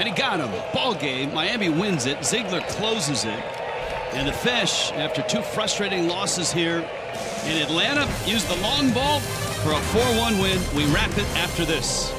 And he got him. Ball game. Miami wins it. Ziegler closes it. And the Fish, after two frustrating losses here in Atlanta, use the long ball for a 4 1 win. We wrap it after this.